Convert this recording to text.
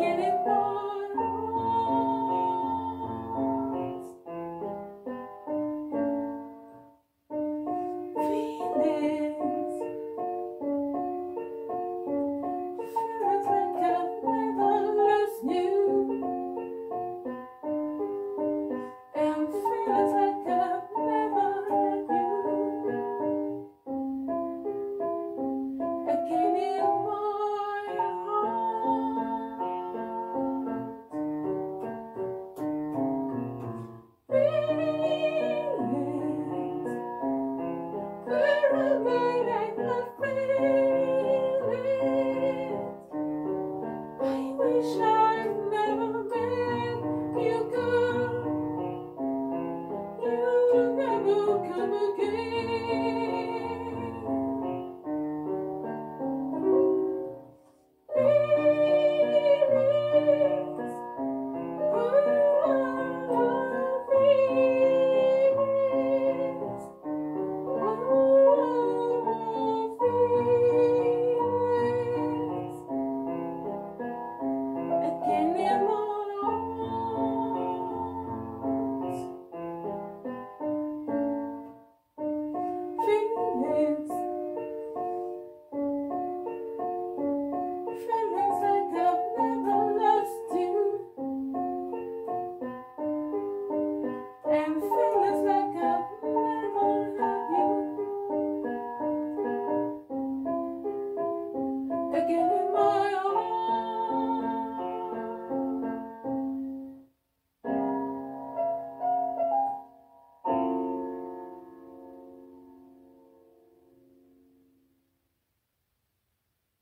wish